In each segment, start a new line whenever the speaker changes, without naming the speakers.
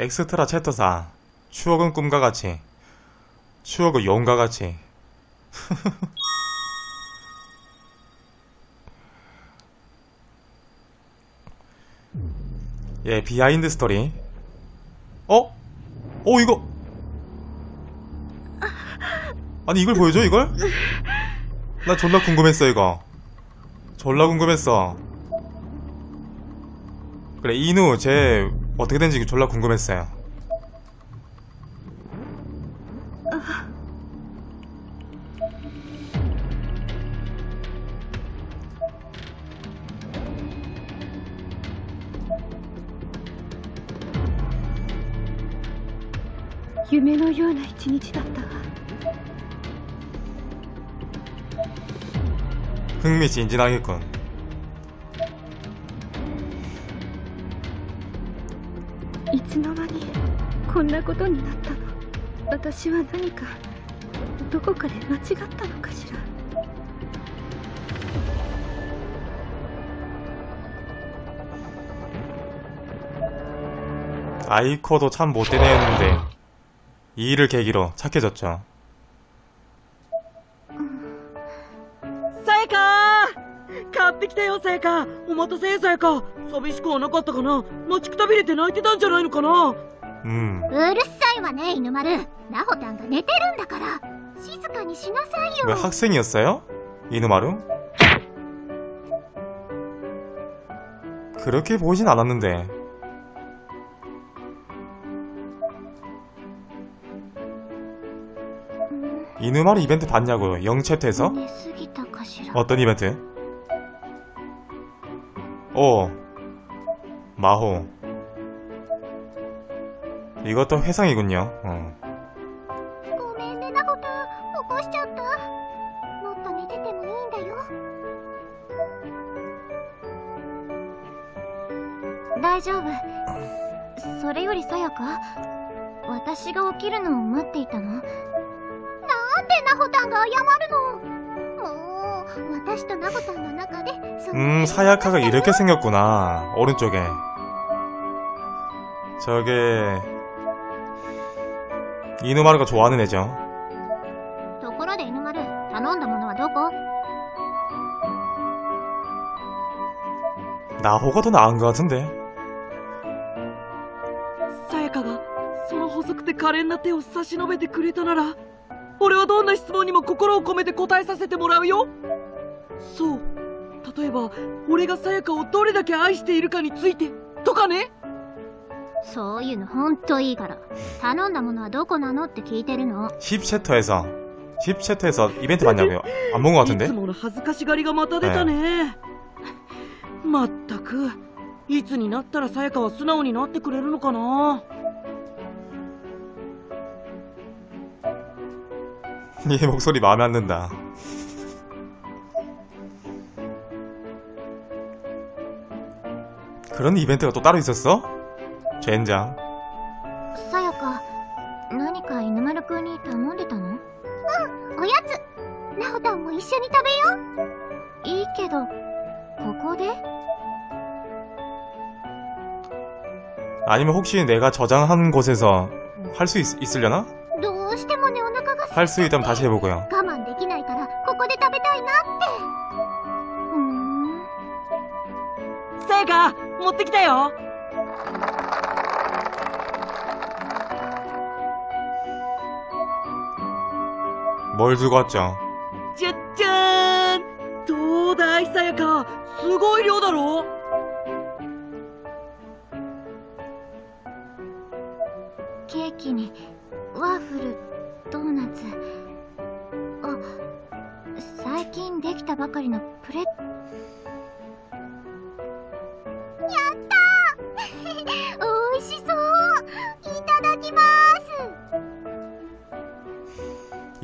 엑스트라 챕터 4 추억은 꿈과 같이. 추억은 용과 같이. 예 비하인드 스토리. 어? 어 이거. 아니 이걸 보여줘 이걸? 나 졸라 궁금했어 이거. 졸라 궁금했어. 그래 이누 쟤 어떻게 된지 졸라 궁금했어요
음. 夢のような一日だったわ
흥미진진하겠군
つの間にこんなことになったの私は何かどこかで間違ったのかしら
아이코도 참 못된 애였는데 이 일을 계기로 착해졌죠
きたよさやかお待たせさやか寂しくはなかったかな待ちくたびれて泣いてたんじゃないのかな
음
うるさいわね犬丸ナホタンが寝てるんだから静かにしなさい
왜
よ
학생이었어요? 이누마루? 그렇게 보진 않았는데 이누마루 이벤트 봤냐고요? 영채트에서?
寝すぎたかしら
어떤 이벤트? 오 마호 이것도 회상이군요 어.
ごめんねナホタン起こしちゃったもっと寝ててもいいんだよ大丈夫それよりさやか私が起きるのを待っていたのなんでナホタンが謝るの
음 사야카가 이렇게 생겼구나 오른쪽에 저게 이누마루가 좋아하는 애죠
ところで犬丸頼んだものはどこ
나호가 더 나은 것 같은데
さやかがその細くて可憐な手を差し伸べてくれたなら俺はどんな質問にも心を込めて答えさせてもらうよ そう例えば俺がさやかをどれだけ愛しているかについてとかね
そういうのほんといいから頼んだものはどこなのって聞いてるの
10챕터에서 10챕터에서 이벤트 봤냐고요? 안 본 것
いつ
같은데?
もの恥ずかしがりがまた出たね、まったくいつになったらさやかは素直になってくれるのかな
얘 목소리 마음에 안 든다 그런 이벤트가 또 따로 있었어? 젠장
さやか何か犬丸くんに頼んでたのうんおやつナホタンも一緒に食べよういいけどここで
아니면 혹시 내가 저장한 곳에서 할 수 있으려나?
どうしてもねお腹が
할 수 있다면 다시 해보고요 거울 들고 왔죠.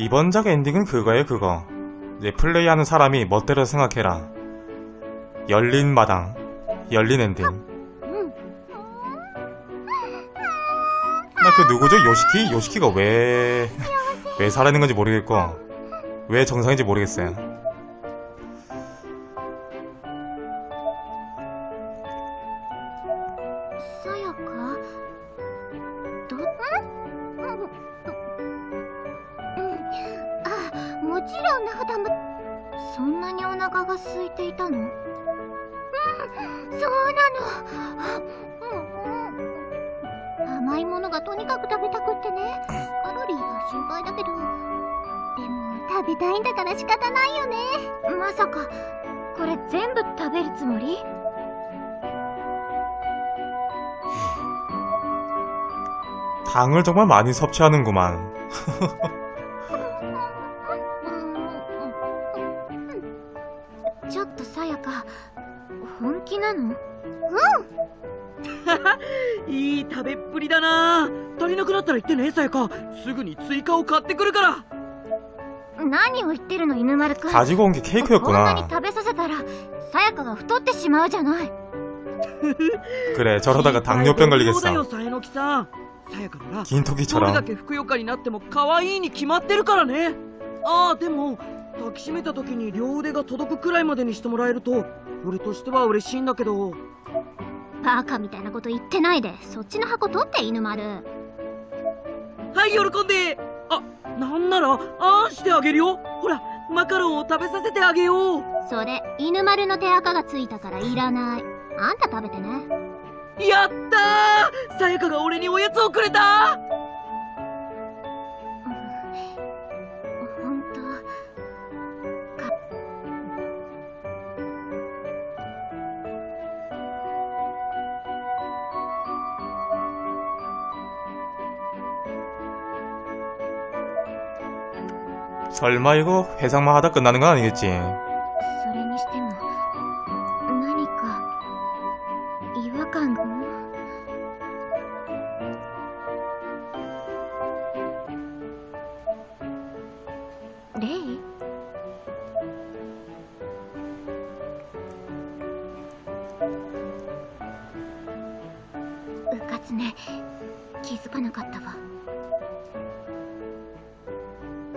이번 작 엔딩은 그거예요 그거 이제 플레이하는 사람이 멋대로 생각해라 열린 마당 열린 엔딩 나 그 누구죠? 요시키? 요시키가 왜, 왜 살아있는 건지 모르겠고, 왜 정상인지 모르겠어요.
まさかこれ全部食べるつもり
당을 정말 많이 섭취하는구만.
ちょっとさやか本気なの
いい食べっぷりだな足りなくなったら言ってねさやかすぐに追加を買ってくるから
何を言ってるの犬丸くん
가지고 온 게
こんなに
케이크였구나.
食べさせたらさやかが太ってしまうじゃない
그래, 저러다가 당뇨병
そうだよ
걸리겠어.
さえのきさんさやかならどれだ
긴토끼처럼.
けふくよかになっても可愛いに決まってるからねああでも抱きしめた時に両腕が届くくらいまでにしてもらえると俺としては嬉しいんだけど
バカみたいなこと言ってないでそっちの箱取って犬丸
はい喜んであ なんならあんしてあげるよ。ほらマカロンを食べさせてあげよう。
それ犬丸の手垢がついたからいらない。あんた食べてね。
やったー！さやかが俺におやつをくれた
설마 이거 회상만 하다 끝나는 건 아니겠지?
それにしても何か違和感がレイうかつね気づかなかったわ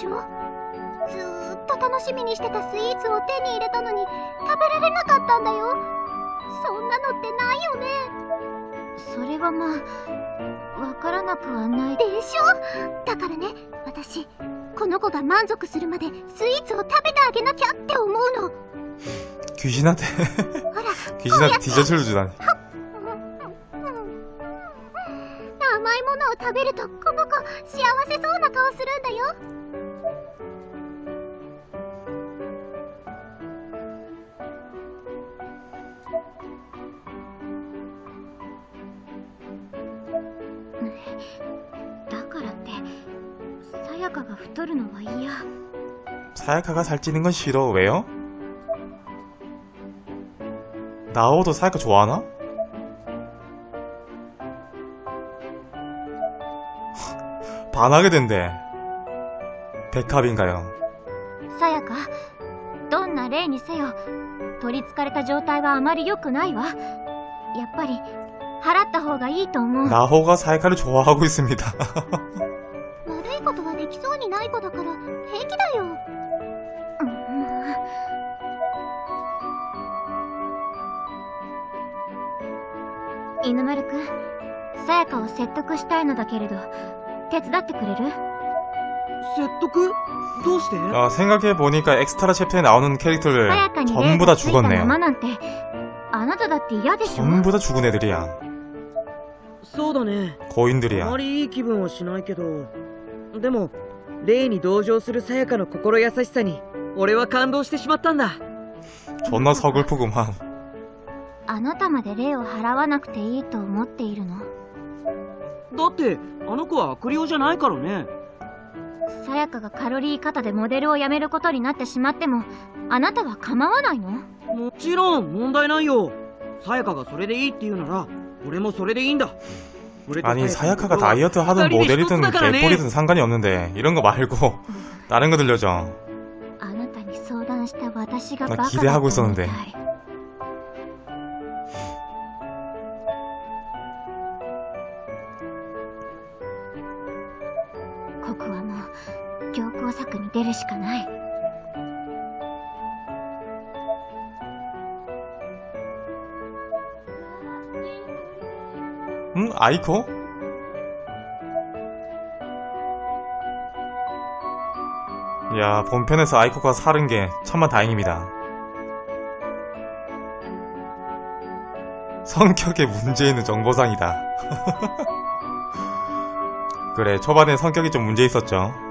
しょずーっと楽しみにしてたスイーツを手に入れたのに食べられなかったんだよそんなのってないよねそれはまあわからなくはないでしょだからね私この子が満足するまでスイーツを食べてあげなきゃって思うの
귀신한테
ほら
귀신한테 디저트를 주다니.
甘いものを食べるとこの子幸せそうな顔するんだよ だからってさやかが太るのは嫌
사야카가 살찌는 건 싫어. 왜요? 나오도 사야카 좋아하나? 반하게 된대. 백합인가요?
さやかどんな例にせよ取りつかれた状態はあまり良くないわやっぱり 払った方がいいと思う
나호가 사야카를 좋아하고 있습니다.
悪いことはできそうにない子だから平気だよ犬丸くんさやかを説得したいのだけれど手伝ってくれる
説得どうして
어, 생각해보니까 엑스트라 챕터에 나오는
さ
캐릭터를
やかに霊
전부
が
다
ついたま
죽었네요.
まなんてあなただって嫌でしょ
전부 다 죽은 애들이야.
そうだねあ
고인들이야.
まりいい気分はしないけどでも霊に同情するさやかの心優しさに俺は感動してしまったんだ
존나 서글프구만.
あなたまで礼を払わなくていいと思っているの
だってあの子は悪霊じゃないからね
さやかがカロリー肩でモデルを辞めることになってしまってもあなたは構わないの
もちろん問題ないよさやかがそれでいいって言うなら
아니 사야카가 다이어트 하든 모델이든 개뿔이든 상관이 없는데 이런 거 말고 다른 거 들려줘.
나
기대하고 있었는데. 음? 아이코? 야 본편에서 아이코가 사는게 천만다행입니다 성격에 문제있는 정보상이다 그래 초반에 성격이 좀 문제있었죠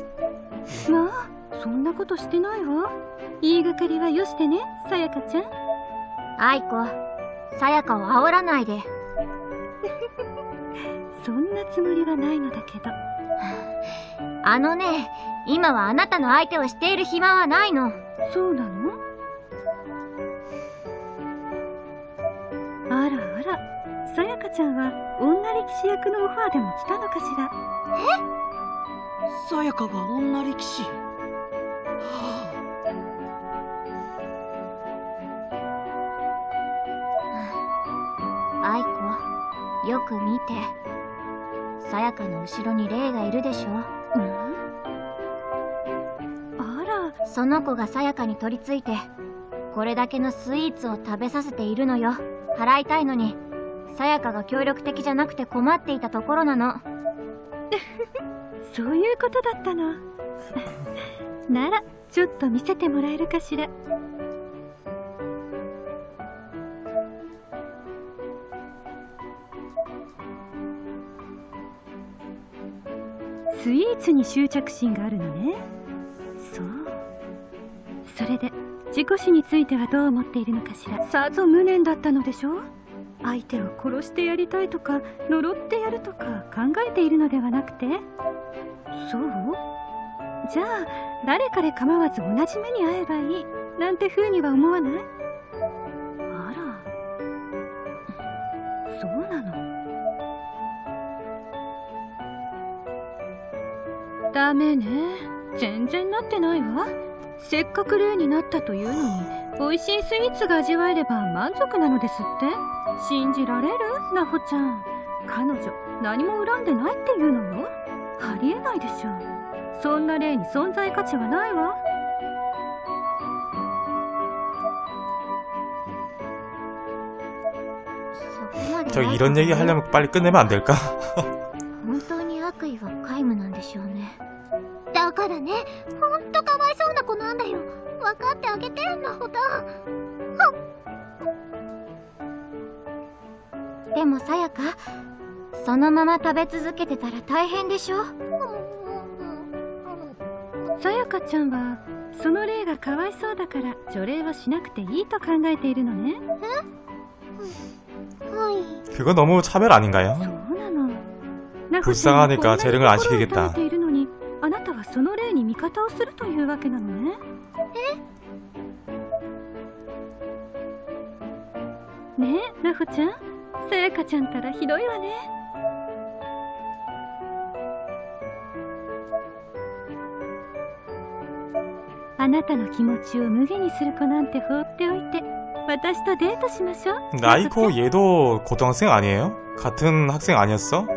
としてないわ。言いがかりはよしてねさやかちゃん。
アイコさやかを煽らないで。
そんなつもりはないのだけど。
あのね今はあなたの相手をしている暇はないの。
そうなの？あらあらさやかちゃんは女力士役のオファーでも来たのかしら？
さやかが女力士？は
アイコよく見て。さやかの後ろにレイがいるでしょ。
うん？あら。
その子がさやかに取り憑いてこれだけのスイーツを食べさせているのよ。祓いたいのにさやかが協力的じゃなくて困っていたところなの。
そういうことだったのならちょっと見せてもらえるかしら。スイーツに執着心があるのね。そう。それで自己死についてはどう思っているのかしら。さぞ無念だったのでしょう。相手を殺してやりたいとか呪ってやるとか考えているのではなくて。そう？じゃあ誰かで構わず同じ目に遭えばいいなんて風には思わない？あら。そうなの。ダメね。全然なってないわ。せっかく霊になったというのに美味しいスイーツが味わえれば満足なのですって。信じられる？ナホちゃん。彼女何も恨んでないっていうのよ。ありえないでしょ。そんな例に存在価値はないわ
저 이런 얘기 하려면 빨리 끝내면 안 될까?
本当に悪意は皆無なんでしょうねだからねほんとかわいそうな子なんだよ分かってあげてナホタでもさやかそのまま食べ続けてたら大変でしょ
さやかちゃんはその霊がかわいそうだから除霊はしなくていいと考えているのね
はい
그거 너무 차별 아닌가요?
そうなのナホ
불쌍하니까
ちゃん
재능을
が
안
こんなに
시키겠다.
心を痛めているのにあなたはその霊に味方をするというわけなのねえねえナホちゃんさやかちゃんたらひどいわね あなたの気持ちを無下にする子なんて放っておいて 私とデートしましょう
나이코 얘도 고등학생 아니에요? 같은 학생 아니었어?
そん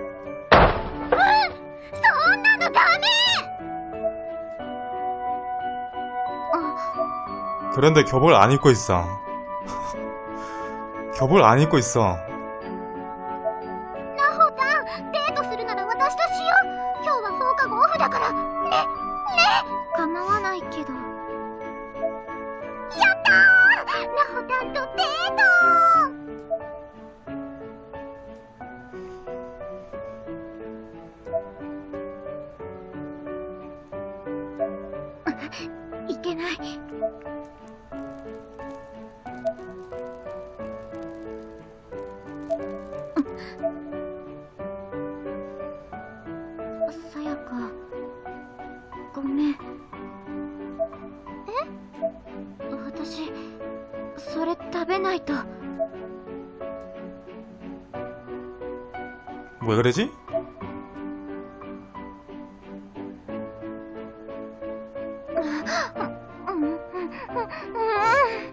なのダメあ
그런데 겹을 안 입고 있어. 겹을 안 입고 있어.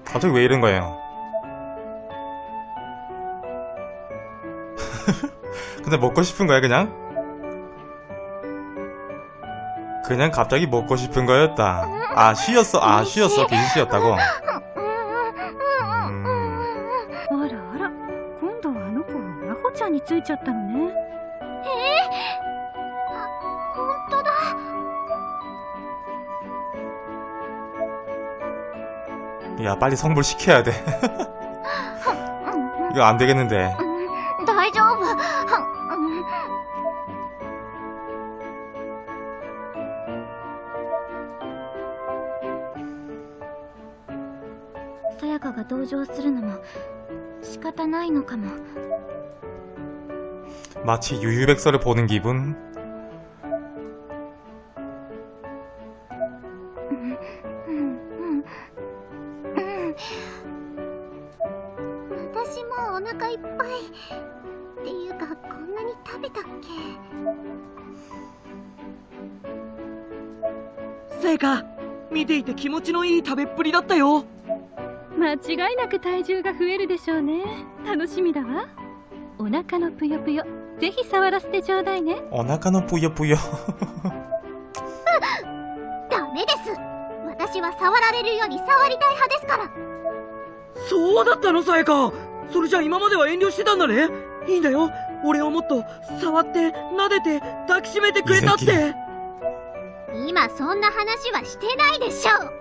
갑자기 왜 이런 거예요? 근데 먹고 싶은 거야 그냥? 그냥 갑자기 먹고 싶은 거였다. 아 쉬었어. 아 쉬었어. 빈 쉬었다고.
あ
야 빨리 성불 시켜야 돼.
うんうん
이거 안 되겠는데.
うん大丈夫うんさやかが同情するのも仕方ないのかも
마치 유유백서를 보는 기분.
だったよ。
間違いなく体重が増えるでしょうね。楽しみだわ。お腹のぷよぷよ。ぜひ触らせてちょうだいね。
お腹のぷよぷよ。
ダメです。私は触られるように触りたい派ですから。
そうだったのさやか。それじゃ今までは遠慮してたんだね。いいんだよ。俺をもっと触って撫でて抱きしめてくれたって。
今そんな話はしてないでしょう。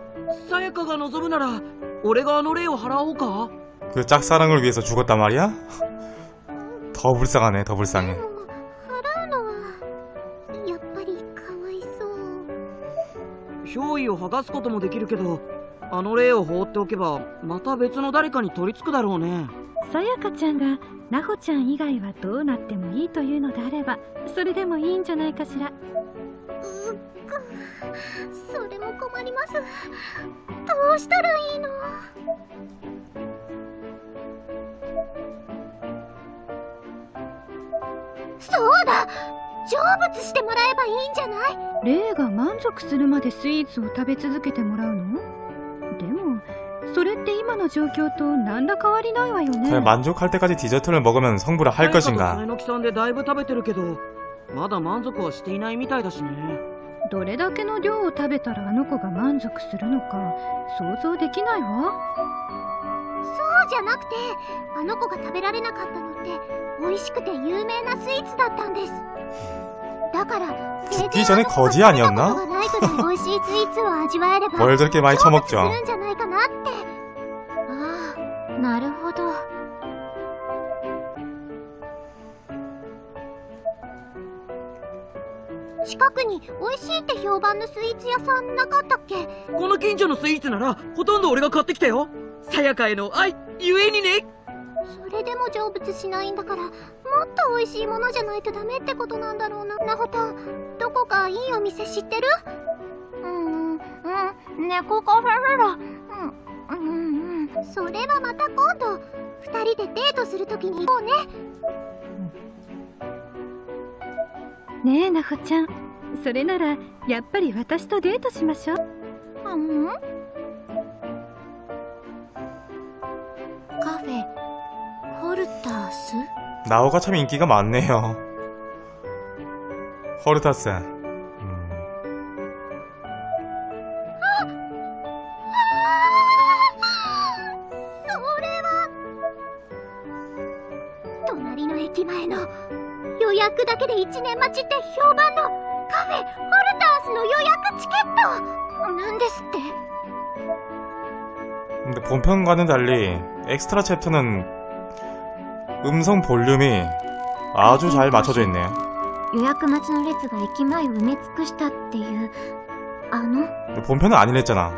さやかが望むなら俺があの礼を払おうか
그 짝사랑을 위해서 죽었단 말이야? 더 불쌍하네. 더 불쌍해.
でも払うのはやっぱりかわいそう
憑依を剥がすこともできるけどあの霊を放っておけばまた別の誰かに取り付くだろうね
さやかちゃんがナホちゃん以外はどうなってもいいというのであればそれでもいいんじゃないかしら
うっく それも困りますどうしたらいいのそうだ成仏してもらえばいいんじゃない
レイが満足するまでスイーツを食べ続けてもらうのでもそれって今の状況と何ら変わりないわよね
과연 만족할 때까지 디저트를 먹으면 성불을 할
さやかと
것인가?
金の木さんでだいぶ食べてるけどまだ満足はしていないみたいだしね
どれだけの量を食べたらあの子が満足するのか想像できないわ
そうじゃなくてあの子が食べられなかったのって美味しくて有名なスイーツだったんですだから生
죽기 전에 거지 아니었나?
がないくらい美味しいスイーツを味わえれば
뭘 저렇게 많이
す
처먹죠?
るんじゃないかなってああなるほど 近くに美味しいって評判のスイーツ屋さんなかったっけ？
この近所のスイーツならほとんど俺が買ってきたよ。さやかへの愛ゆえにね。
それでも成仏しないんだからもっと美味しいものじゃないとダメってことなんだろうな。なほたんどこかいいお店知ってる？うんうん猫カフェなら。うんうんうん。それはまた今度。二人でデートするときに行こうね
ねえなほちゃんそれならやっぱり私とデートしましょう
うんカフェホルタース
나오가 참 인기가 많네요. 허르타스. 근데 본편과는 달리 엑스트라 챕터는 음성 볼륨이 아주 잘 맞춰져 있네요.
予約待ちの列が駅前を埋め尽くしたっていうあの
근데 본편은 아니랬잖아.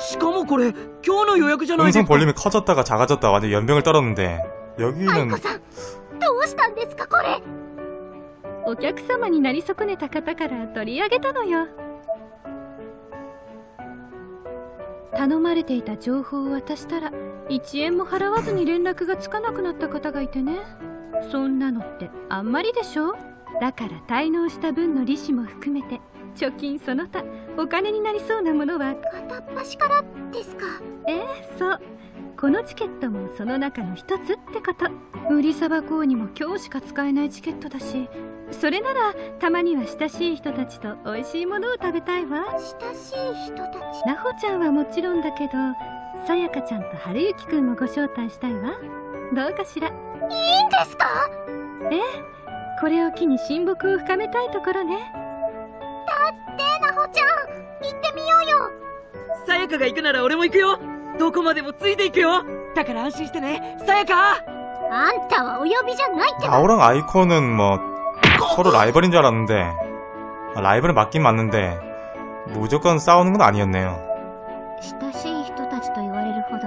しかもこれ今日の予約じゃないです
음성
か
볼륨이 커졌다가 작아졌다가 완전 연병을 떨었는데
愛
여기는
子さんどうしたんですかこれ
お客様になり損ねた方から取り上げたのよ 頼まれていた情報を渡したら1円も払わずに連絡がつかなくなった方がいてね。そんなのってあんまりでしょ？だから滞納した分の利子も含めて貯金その他お金になりそうなものは。
片っ端からですか？
ええそう。このチケットもその中の一つってこと。売りさばこうにも今日しか使えないチケットだしそれならたまには親しい人たちと美味しいものを食べたいわ
親しい人たち
なほちゃんはもちろんだけどさやかちゃんと春ゆきくんもご招待したいわどうかしら
いいんですか
ええこれを機に親睦を深めたいところね
でなほちゃん行ってみようよ
さやかが行くなら俺も行くよどこまでもついていくよだから安心してねさやか
あんたはお呼びじゃないってば
나오랑 아이콘은 뭐 서로 라이벌인 줄 알았는데 아, 라이벌은 맞긴 맞는데 무조건 싸우는 건 아니었네요.
親しい人たちと言われるほど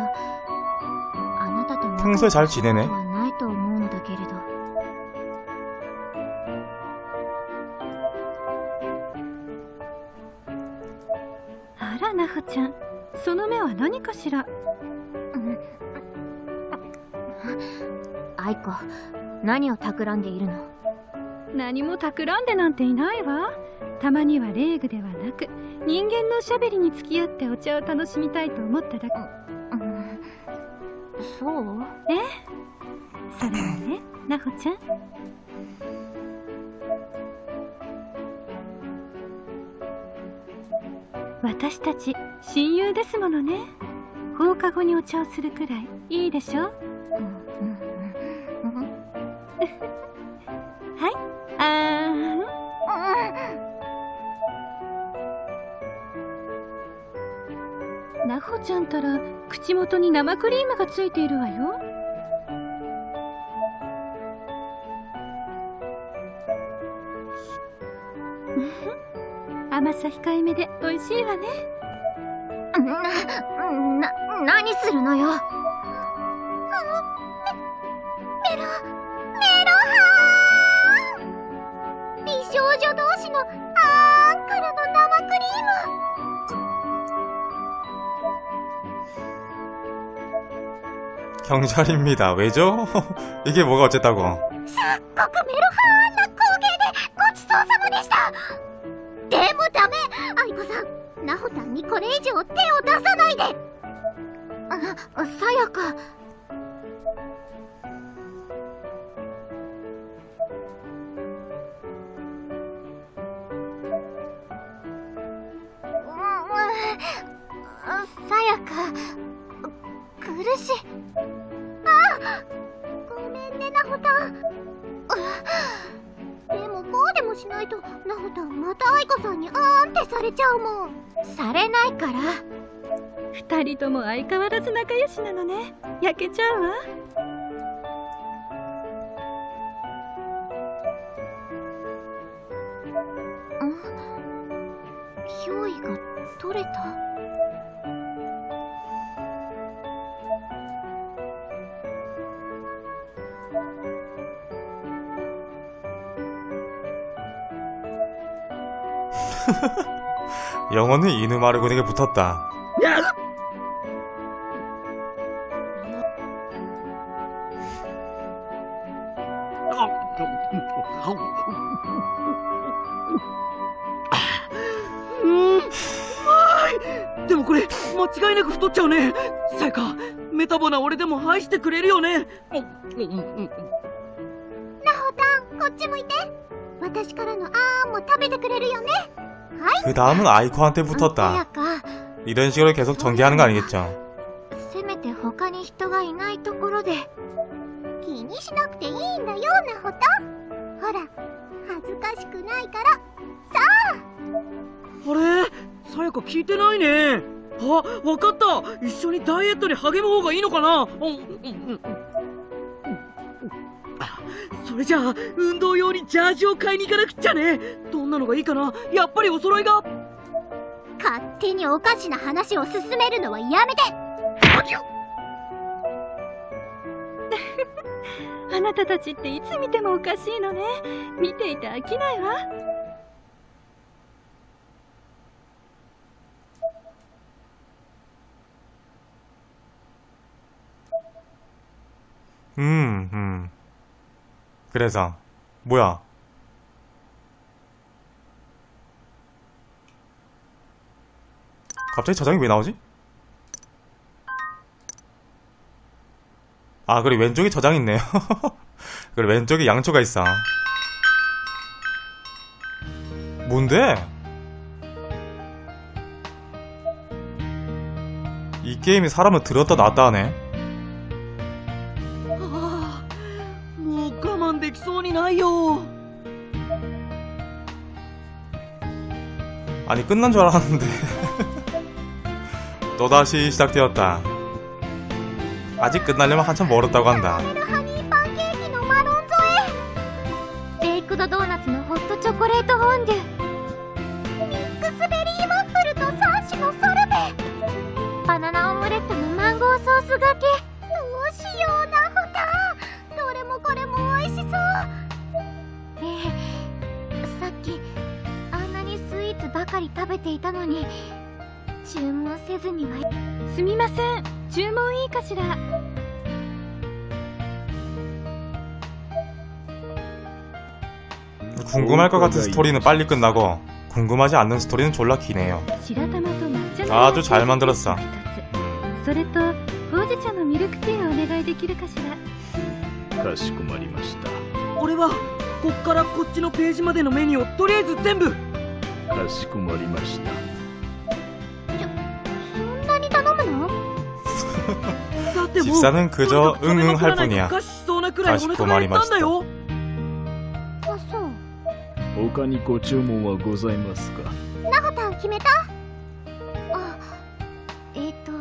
あなたと仲
평소에 잘 지내네.
はないと思うのだけれど
あらなほちゃんその目は何かしら
愛子何を企んでいるの
何も企んでなんていないわ。たまにはレーグではなく人間のおしゃべりに付き合ってお茶を楽しみたいと思っただけ。
うん。そう？
それはねなほちゃん。私たち親友ですものね。放課後にお茶をするくらいいいでしょ？
うんうんうん
あー。んなほちゃんたら口元に生クリームがついているわよ。甘さ控えめで美味しいわね。
な、な、何するのよ。メメロ、
경찰입니다. 왜죠? 이게 뭐가 어쨌다고? 영혼은 이누마르 군에게 붙었다.
아,うんはいでもこれ間違いなく太っちゃうねさやかメタボな俺でも愛してくれるよねうんうんうん
なほたんこっち向いて私からのあーんも食べてくれるよね
그 다음은 아이코한테
さや
붙었다.
か
이런 식으로 계속 전개하는 거 아니겠죠?
せめて他に人がいないところで気にしなくていいんだよなほたほら恥ずかしくないから
あれさやか聞いてないねあわかった一緒にダイエットに励む方がいいのかなうんうんうんあそれじゃあ運動用にジャージを買いに行かなくっちゃねどん なのがいいかなやっぱりお揃いが
勝手におかしな話を進めるのはやめて
あなたたちっていつ見てもおかしいのね見ていて飽きないわ
음, 음. 그래서 뭐야? 갑자기 저장이 왜 나오지? 아 그리고 왼쪽에 저장 있네요. 그리고 왼쪽에 양초가 있어. 뭔데? 이 게임이 사람을 들었다 놨다 하네. 아니 끝난 줄 알았는데. 또다시 시작되었다 아직 끝나려면 한참 멀었다고 한다
ハニーパンケーキのマロン添えベイクドドーナツのホットチョコレートフォンデュミックスベリーワッフルと3種のソルベバナナオムレットのマンゴーソースがけどうしようなほたどれもこれも美味しそうええさっきあんなにスイーツばかり食べていたのに 注文せずには
すみません注文いいかしら
궁금할 것 같은 스토리는 빨리 끝나고 궁금하지 않는 스토리는 졸라 기네요
白玉と抹茶の
아주 잘 만들었어
一つそれとほうじ茶のミルクティーをお願いできるかしら
かしこまりました
俺はこっからこっちのページまでのメニューをとりあえず全部
かしこまりました
집사는 그저
とにかく食べまくら
응응할
ないと
뿐이야
おかしそうなくらいお腹が減ったんだよ
あそう
他にご注文はございますか
なほたん決めたあえっ、と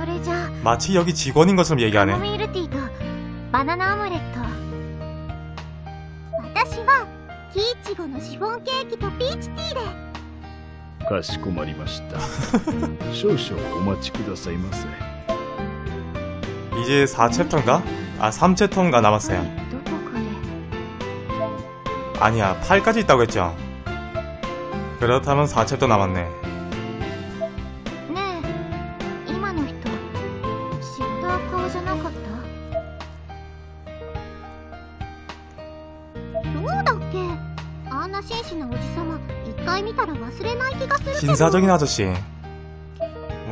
それじゃあ
마치 여기 직원인 것처럼
カモ
얘기하네
ミールティーとバナナオムレット私はキイチゴのシフォンケーキとピーチティーで
かしこまりました少々お待ちくださいませ
이제 4챕터인가? 아 3챕터인가 남았어요. 아니야 8까지 있다고 했죠? 그렇다면 4챕터 남았네.
네,
신사적인 아저씨.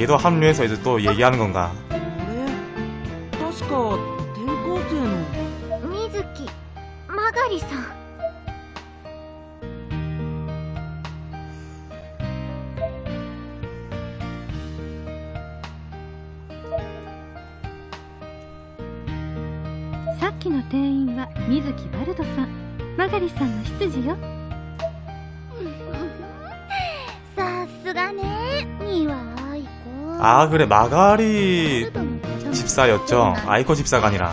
얘도 합류해서 이제 또 얘기하는 건가 아, 그래 마가리 집사였죠? 아이코 집사가? 아니라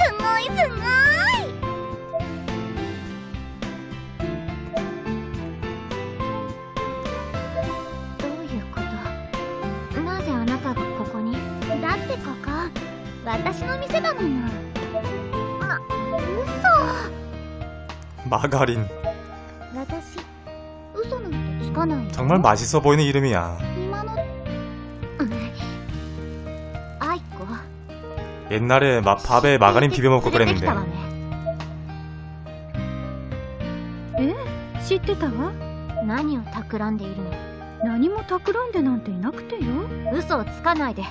마가린. 정말 맛있어 보이는 이름이야.
あいこ
옛날에 마, 밥에 마가린 비벼 먹고
連れてき
그랬는데.
たわね
え知ってたわ
何を企んでいるの
何も企んでなんていなくてよ
嘘をつかないで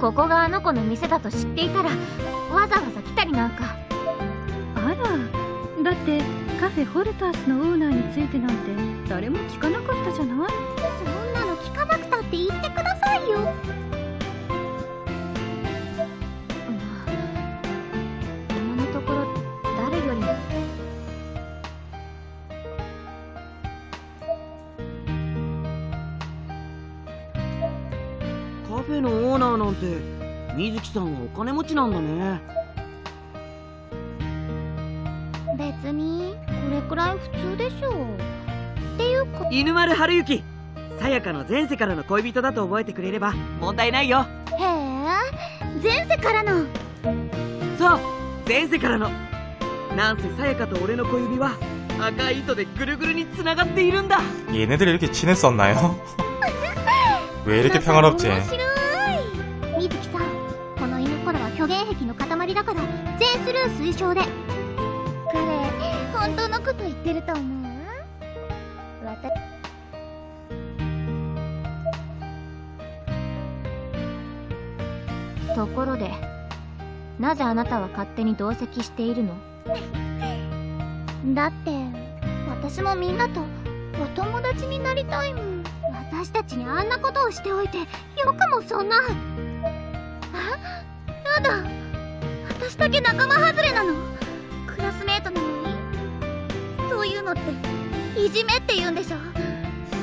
ここがあの子の店だと知っていたらわざわざ来たりなんか
あらだってカフェホルタースのオーナーについてなんて誰も聞かなかったじゃない
そんなの聞かなくたって言ってくださいよ の
オーナーなんて水木さんはお金持ちなんだね
別にこれくらい普通でしょっていうか
犬丸春之さやかの前世からの恋人だと覚えてくれれば問題ないよ
へえ前世からの
そう前世からのなんせさやかと俺の小指は赤い糸でぐるぐるに繋がっているんだ
얘네들 이렇게 친했었나요? 왜 이렇게 평화롭지?
全スルー推奨で。彼本当のこと言ってると思う？私。ところでなぜあなたは勝手に同席しているの？だって私もみんなとお友達になりたいもん。私たちにあんなことをしておいてよくもそんな。あ？やだ。私だけ仲間外れなのクラスメートなのにそういうのっていじめって言うんでしょ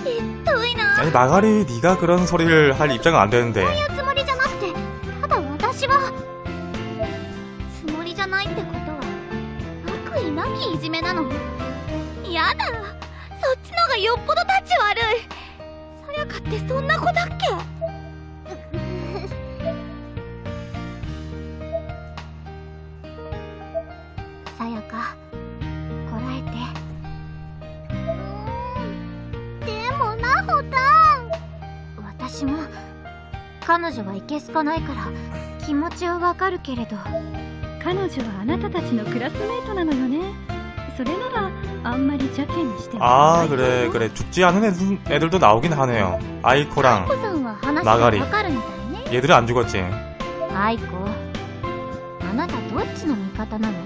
ひどいな
아니 마가리 네가 그런 소리를 할 입장은 안 되는데
つもりじゃなくてただ私はつもりじゃないってことは悪意なきいじめなのやだそっちのがよっぽどタッチ悪いさやかってそんな子だっけ 彼女はいけすかないから気持ちはわかるけれど
彼女はあなたたちのクラスメートなのよねそれならあんまり邪険にしては
아 그래 그래 죽지 않은 애들, 애들도 나오긴 하네요
アイ
아이코랑
コさんは話
曲がり
がわかるみたいね
얘들은 안 죽었지
アイコあなたどっちの味方なの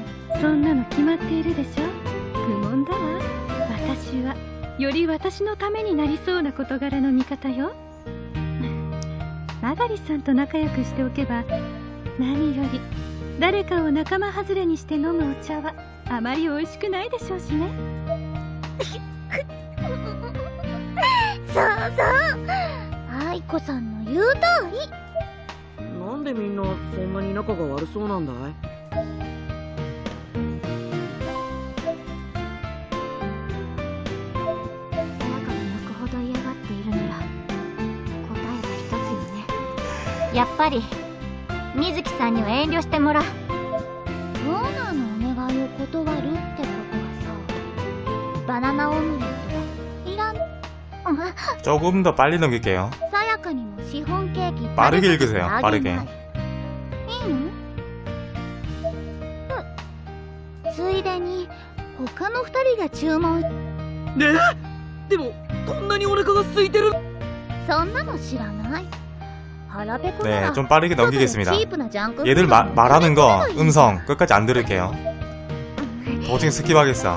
そんなの決まっているでしょ愚問だわ私はより私のためになりそうな事柄の味方よ マガリさんと仲良くしておけば何より誰かを仲間外れにして飲むお茶はあまり美味しくないでしょうしね。
そうそう。アイコさんの言う通り。
なんでみんなそんなに仲が悪そうなんだい？
やっぱり水木さんには遠慮してもらう。オーナーの？お願いを断るってことはさ。バナナオムレットいらん。
조금 더 빨리 넘길게 요.
사야카님은 시혼계이
빠르게 읽으세 요. 빠르 게?
ついでに他の二人が注文。
ねえ。でもこんなにお腹が空いてる。
そんなの知らない。
네, 좀 빠르게 넘기겠습니다. 얘들 마, 말하는 거 음성 끝까지 안 들을게요. 도저히 스킵하겠어.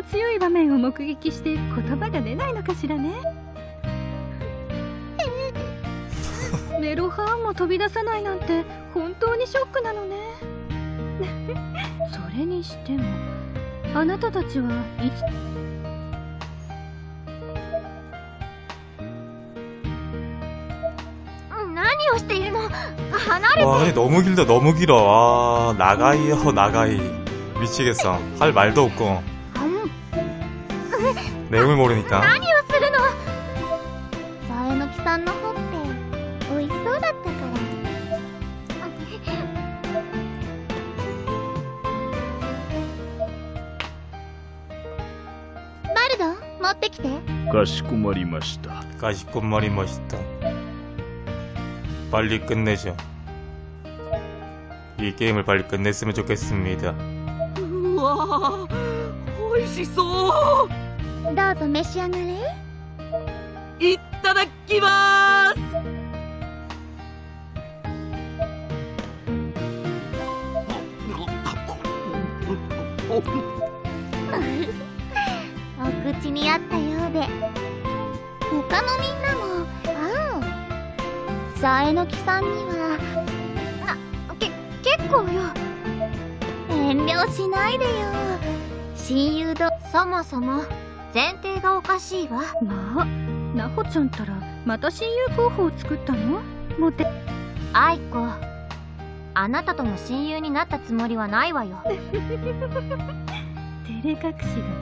の
強い場面を目撃して言葉が出ないのかしらねメロハーンも飛び出さないなんて本当にショックなのねそれにしてもあなたたちはいつ
うん何をしているの離れ
와 근데 너무 길다 너무 길어 아 나가이요 나가이 미치겠어 할 말도 없고 내용을 모르니까
何をするのさえのきさんのほっぺ美味しそうだったからバルド持ってきて
かしこまりました。
가시꽃말이 멋있다 빨리 끝내죠 이 게임을 빨리 끝냈으면 좋겠습니다
うわー美味しそう
どうぞ召し上がれ。
いっただきます。
お口に合ったようで。他のみんなも合う。さえのきさんにはなけ結構よ。遠慮しないでよ。親友どそもそも前提がおかしいわ。
まあなほちゃんたらまた親友候補を作ったの？モテ。
愛子。あなたとも親友になったつもりはないわよ。
照れ隠しが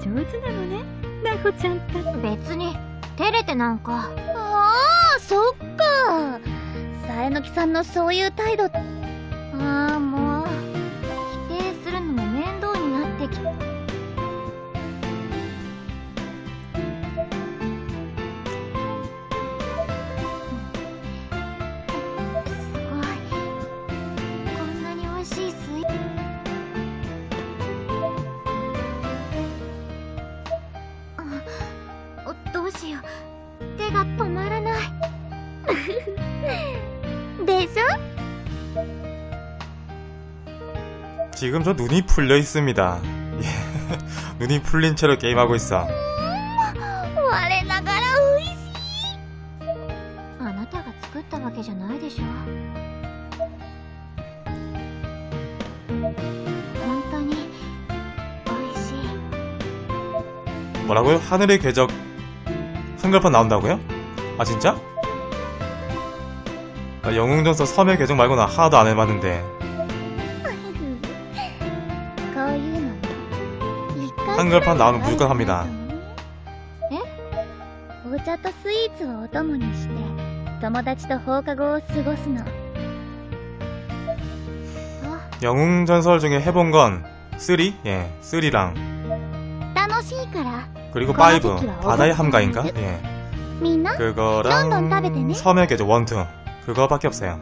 上手なのねなほちゃんた
別に照れてなんか。ああそっか。さえのきさんのそういう態度。ああもう
지금 저 눈이 풀려 있습니다 예. 눈이 풀린 채로 게임하고 있어
我ながら美味しいあなたが作ったわけじゃないでしょ本当に美味しい
뭐라고요? 하늘의 궤적 한글판 나온다고요? 아 진짜? 나 영웅전서 섬의 궤적 말고는 하나도 안 해봤는데 한글판 나오면 무조건 합니다
えお茶とスイーツをお供にして友達と放課後を過ごすのあ
영웅전설 중에 해본 건 3? 예, 3랑
楽しいから
그리고
그거
5
하기로
바다의
하고
함가인가?
있는데?
예,
みんな
그거랑
런던 따베드네?
섬의 궤적 1, 2 그거밖에 없어요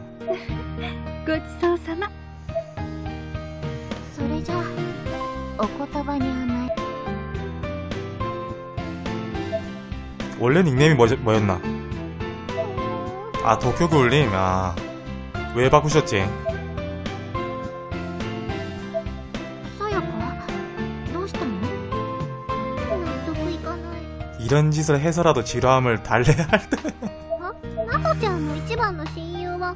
원래 닉네임이 뭐, 뭐였나? 아 도쿄굴림 아 왜 바꾸셨지?
さやかどうしたの納得いかない
이런 짓을 해서라도 지루함을 달래야 할 때.
なほちゃんの一番の親友は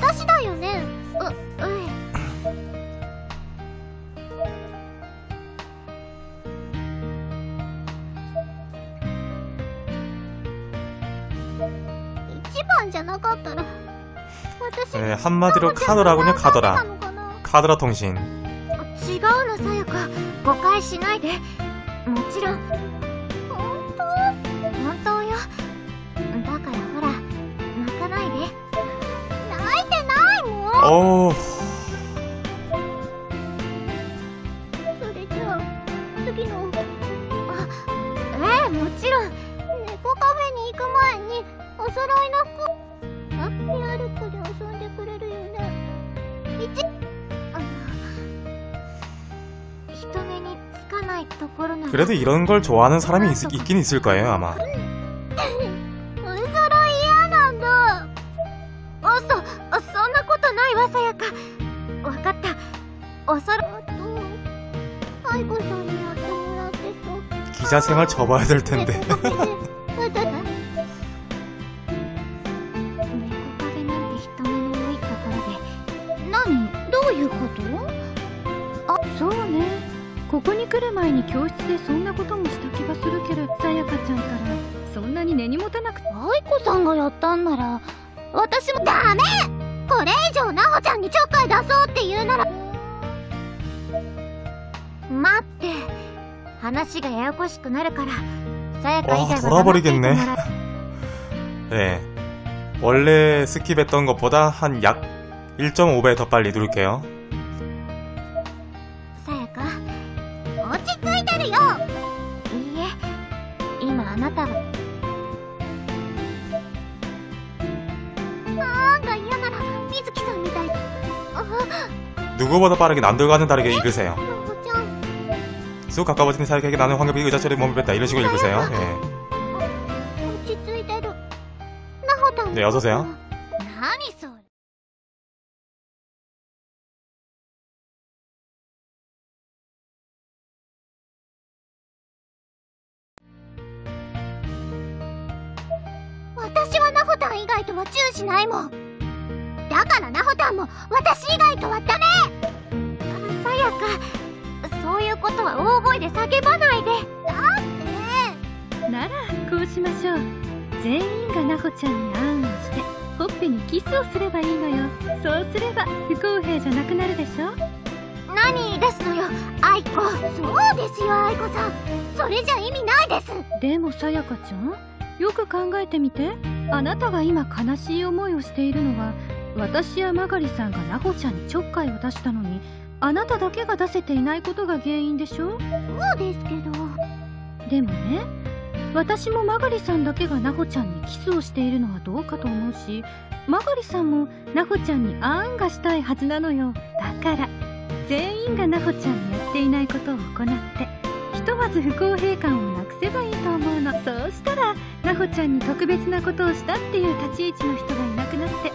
私だよねうう ん一番じゃなかったら私
네, 한마디로 카더라군요, 카더라.
なのかな
카더라 통신.
違うのさやか誤解しないで もちろん本当本当よだからほら泣かないで泣いてないもん
어,
それじゃあ次のあええもちろん猫カフェに行く前にお揃いの
그래도 이런 걸 좋아하는 사람이 있, 있긴 있을 거예요 아마. 기자 생활 접어야 될 텐데. 해버리겠네.
예.
네. 원래 스킵했던 것보다 한 약 1.5배 더 빨리 누를게요. 누구보다 빠르게 남들과는 다르게 읽으세요. 쑥 가까워지는 사이에게 나는 황급히 의자처럼 몸을 뺐다. 이런 식으로 읽으세요. 예. 네, 어서오세요.
何それ私はナホタン以外とはチューしないもんだからナホタンも私以外とはダメさやかそういうことは大声で叫ばないでだって
ならこうしましょう 全員がなほちゃんにあんをしてほっぺにキスをすればいいのよ。そうすれば不公平じゃなくなるでしょ？
何ですのよ愛子。そうですよ愛子さん。それじゃ意味ないです。
でもさやかちゃんよく考えてみて。あなたが今悲しい思いをしているのは私やマガリさんがナホちゃんにちょっかいを出したのにあなただけが出せていないことが原因でしょ？
そうですけど。
でもね私もマガリさんだけがナホちゃんにキスをしているのはどうかと思うしマガリさんもナホちゃんにあんがしたいはずなのよ。だから全員がナホちゃんにやっていないことを行ってひとまず不公平感をなくせばいいと思うの。そうしたらナホちゃんに特別なことをしたっていう立ち位置の人がいなくなって。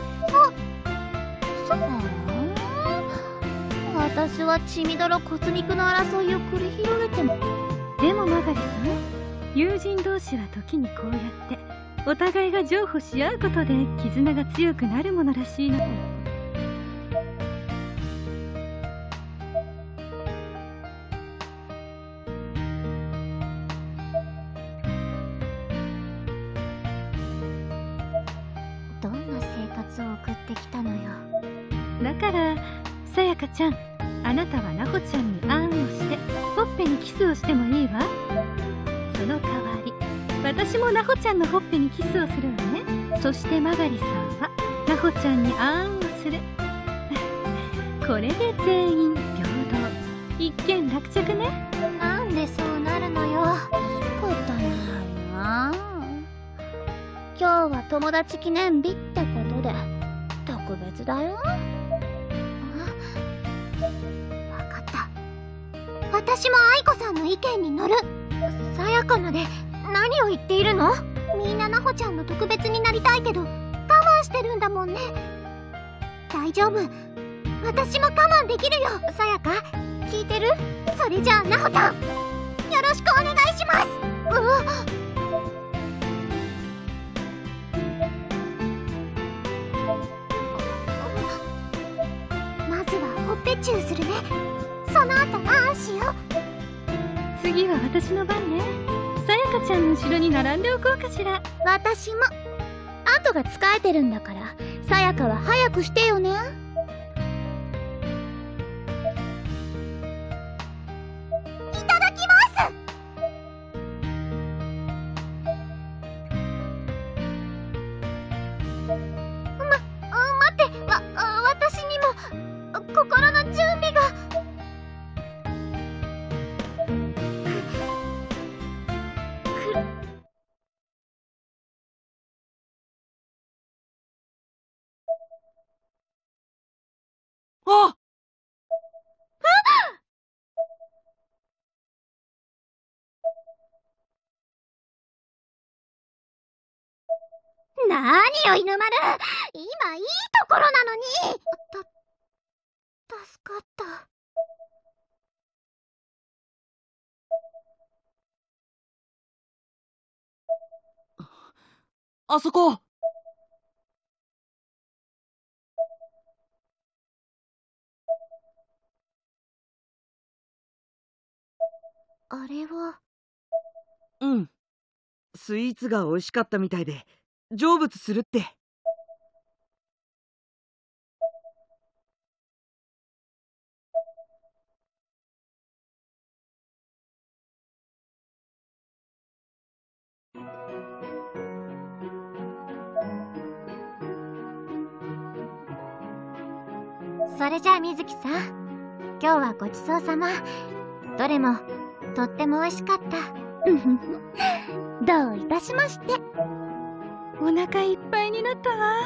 私は血みどろ骨肉の争いを繰り広げても。
でもマガリさん友人同士は時にこうやってお互いが譲歩し合うことで絆が強くなるものらしいの。
どんな生活を送ってきたのよ。
だからさやかちゃんなほちゃんのほっぺにキスをするわね。そしてマガリさんはなほちゃんにあんをする。これで全員平等。一見落着ね。
なんでそうなるのよ。仕方ないな。今日は友達記念日ってことで。特別だよ。わかった。私も愛子さんの意見に乗る。さやかなで。言っているの？みんななほちゃんの特別になりたいけど我慢してるんだもんね。大丈夫。私も我慢できるよ。さやか聞いてる？それじゃあなほたんよろしくお願いします。うまずはほっぺチューするね。その後あんしよう。
次は私の番ね。さやかちゃんの後ろに並んでおこうかしら。
私も。後が使えてるんだから。さやかは早くしてよね。何よ犬丸。今いいところなのに。た助かった。
あそこ。
あれは。
うん。スイーツが美味しかったみたいで成仏するって。
それじゃあ水木さん今日はごちそうさま。どれもとっても美味しかった。どういたしまして。
お腹いっぱいになったわ。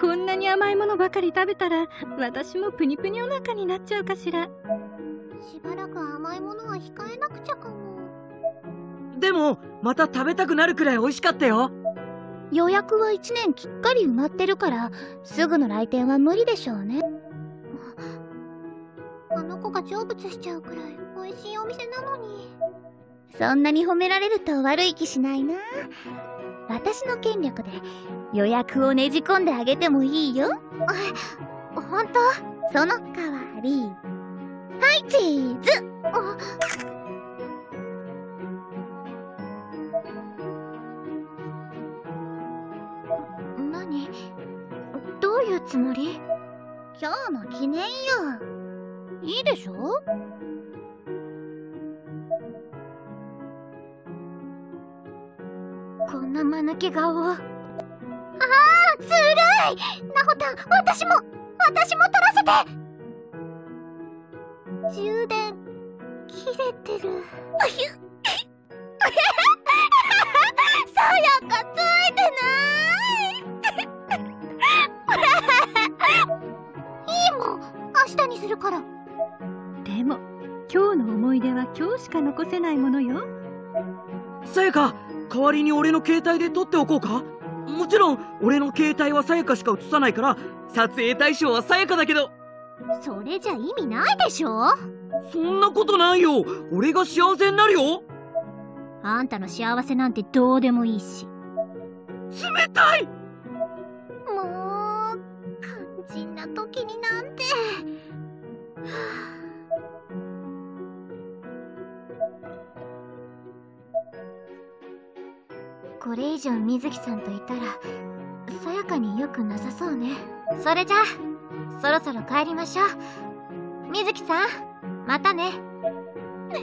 こんなに甘いものばかり食べたら私もプニプニお腹になっちゃうかしら。
しばらく甘いものは控えなくちゃかも。
でもまた食べたくなるくらい美味しかったよ。
予約は1年きっかり埋まってるからすぐの来店は無理でしょうね。あの子が成仏しちゃうくらい美味しいお店なのに。そんなに褒められると悪い気しないな私の権力で予約をねじ込んであげてもいいよ。本当？その代わり。はいチーズ。何？どういうつもり？今日の記念よ。いいでしょ？んな間抜け顔ああずるい。なほたん私も私も取らせて。充電切れてる。さやかついてない。いいもん明日にするから。
でも今日の思い出は今日しか残せないものよ。
さやか代わりに俺の携帯で撮っておこうか？もちろん俺の携帯はさやかしか映さないから撮影対象はさやかだけど。
それじゃ意味ないでしょ？
そんなことないよ。俺が幸せになるよ。
あんたの幸せなんてどうでもいいし。
冷たい
れ以上水木さんといたらさやかによくなさそうね。それじゃあそろそろ帰りましょう。水木さんまたね。バ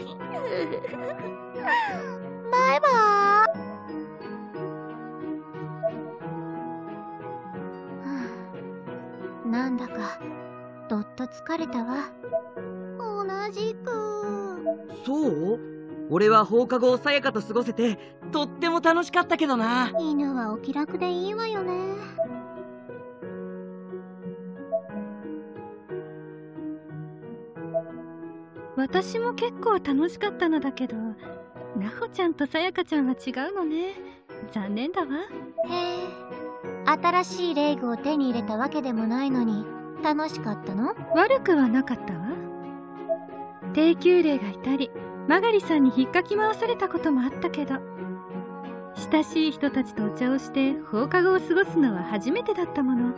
イバーイ。なんだかどっと疲れたわ。同じく。
そう？俺は放課後をさやかと過ごせてとっても楽しかったけどな。
犬はお気楽でいいわよね。
私も結構楽しかったのだけどなほちゃんとさやかちゃんは違うのね。残念だわ。
へえ。新しいレイグを手に入れたわけでもないのに楽しかったの？
悪くはなかったわ。低級霊がいたりマガリさんに引っかき回されたこともあったけど親しい人たちとお茶をして放課後を過ごすのは初めてだったもの。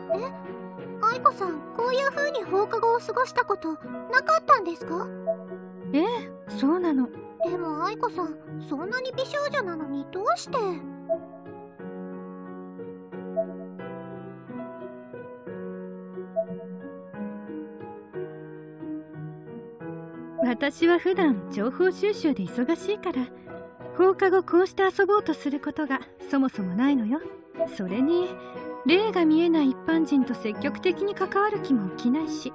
愛子さんこういう風に放課後を過ごしたことなかったんですか？
ええそうなの。
でも愛子さんそんなに美少女なのにどうして？
私は普段情報収集で忙しいから放課後こうして遊ぼうとすることがそもそもないのよ。それに霊が見えない一般人と積極的に関わる気も起きないし。ん？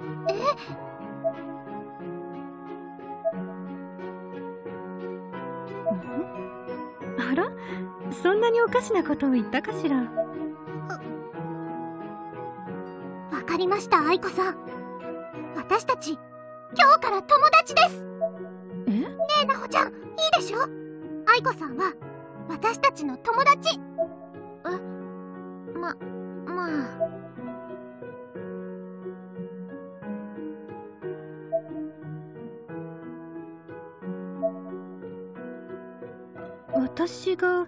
あら？そんなにおかしなことを言ったかしら？
わかりました愛子さん。私たち今日から友達です。
え？
ねえなほちゃんいいでしょ？愛子さんは私たちの友達。え？ままあ。
私が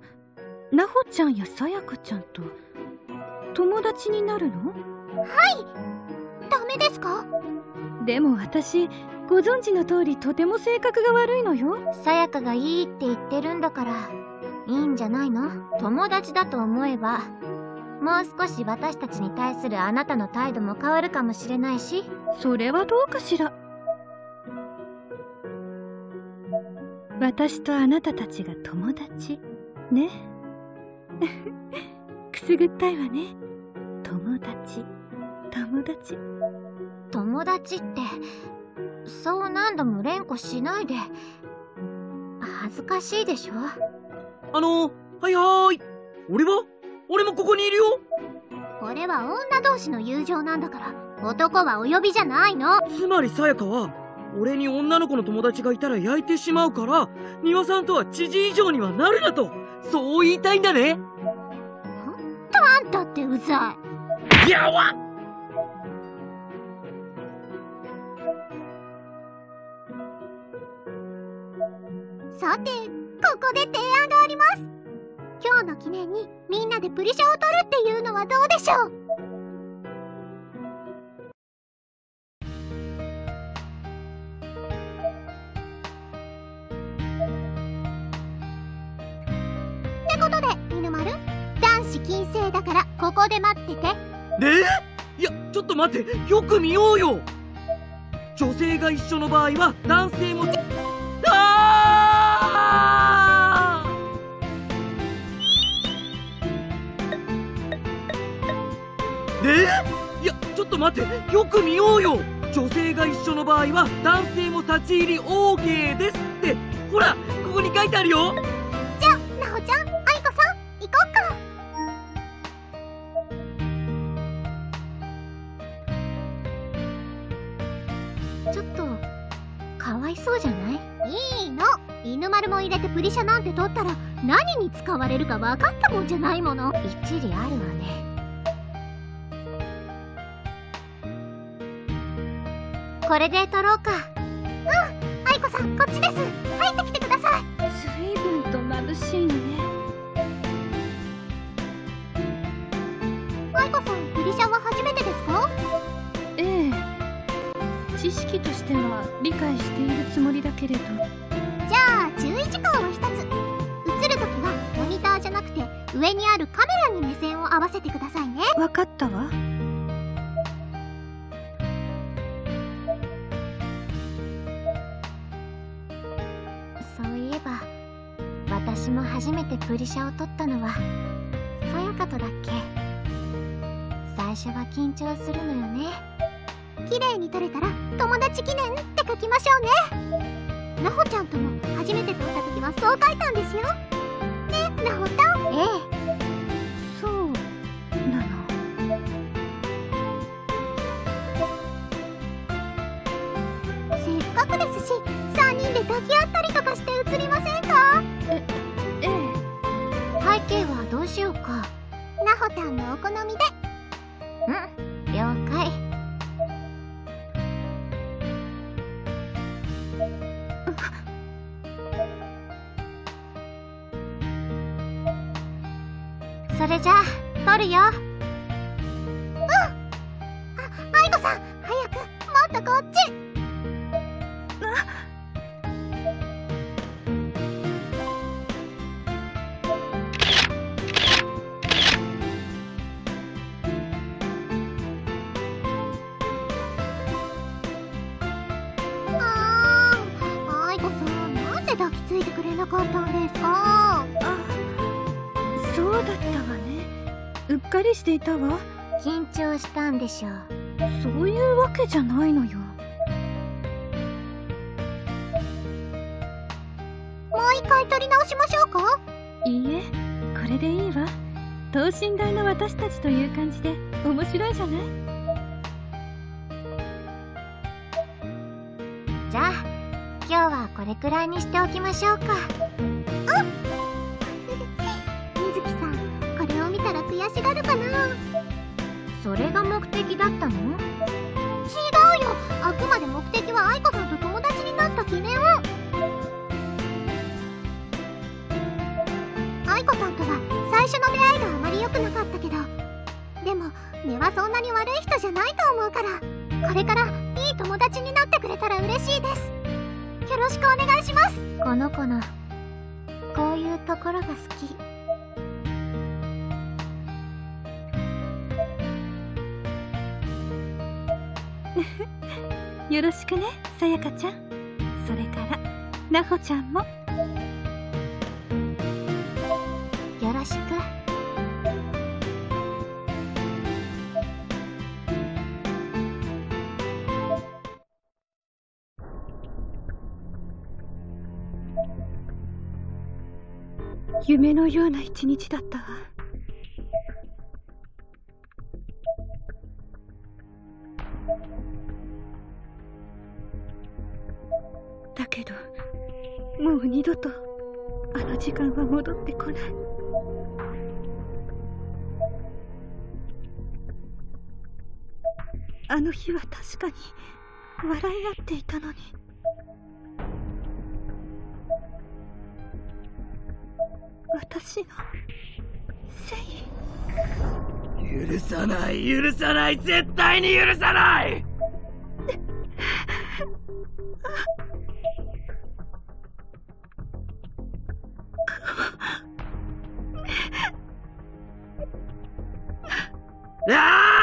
なほちゃんやさやかちゃんと友達になるの？
ダメですか？
でも私ご存知の通りとても性格が悪いのよ。
さやかがいいって言ってるんだから。いいんじゃないの？友達だと思えば。もう少し私たちに対するあなたの態度も変わるかもしれないし。
それはどうかしら。私とあなたたちが友達？ね？くすぐったいわね。友達。友達
友達ってそう何度も連呼しないで恥ずかしいでしょ？
あのはいはーい。俺は？俺もここにいるよ。
これは女同士の友情なんだから男はお呼びじゃないの。
つまりさやかは俺に女の子の友達がいたら焼いてしまうから丹羽さんとは知事以上にはなるなとそう言いたいんだね。
あんたってうざ
やわ
いさてここで提案があります。今日の記念にみんなでプリシャを取るっていうのはどうでしょう？ってことで犬丸。男子禁制だからここで待ってて。
でいやちょっと待って。よく見ようよ。女性が一緒の場合は男性もー？いやちょっと待って。よく見ようよ。女性が一緒の場合は男性も立ち入り OK ですって。ほらここに書いてあるよ。
じゃあなほちゃん愛子さん行こっか。ちょっとかわいそうじゃない？いいの。犬丸も入れてプリシャなんて取ったら何に使われるか分かったもんじゃないもの。一理あるわね。これで取ろうか。うん。愛子さんこっちです。入ってきてください。
随分と眩しいのね。
愛子さんプリシャは初めてですか？
ええ。知識としては理解しているつもりだけれど。
じゃあ注意事項を一つ。映るときはモニターじゃなくて上にあるカメラに目線を合わせてくださいね。
分かったわ
も初めてプリシャを取ったのはさやかとだっけ。最初は緊張するのよね。綺麗に撮れたら友達記念って書きましょうね。なほちゃんとも初めて撮った時はそう書いたんですよ。ねなほたん。ええ。
そうなの。
せっかくですしなほたんのお好みでか
りしていたわ
緊張したんでしょう。
そういうわけじゃないのよ。
もう一回撮り直しましょうか？
いいえこれでいいわ。等身大の私たちという感じで面白いじゃない？
じゃあ今日はこれくらいにしておきましょうかれからいい友達になってくれたら嬉しいです。よろしくお願いします。この子のこういうところが好き。
よろしくねさやかちゃん。それからなほちゃんも。
よろしく
夢のような一日だったわ。だけどもう二度とあの時間は戻ってこない。あの日は確かに笑い合っていたのに。私の誠意
許さない許さない絶対に許さない。あ あ